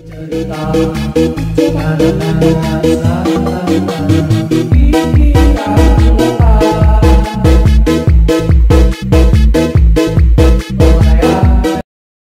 चलता चलता